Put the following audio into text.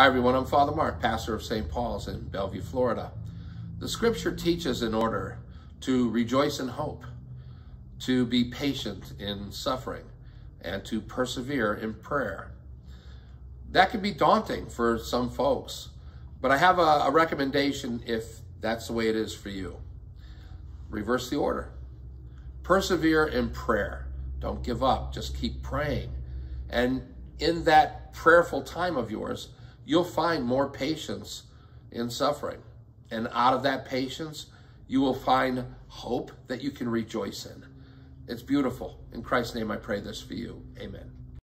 Hi, everyone. I'm Father Mark, pastor of St. Paul's in Belleview, Florida. The scripture teaches in order to rejoice in hope, to be patient in suffering, and to persevere in prayer. That can be daunting for some folks, but I have a, a recommendation if that's the way it is for you. Reverse the order. Persevere in prayer. Don't give up. Just keep praying. And in that prayerful time of yours, you'll find more patience in suffering. And out of that patience, you will find hope that you can rejoice in. It's beautiful. In Christ's name, I pray this for you. Amen.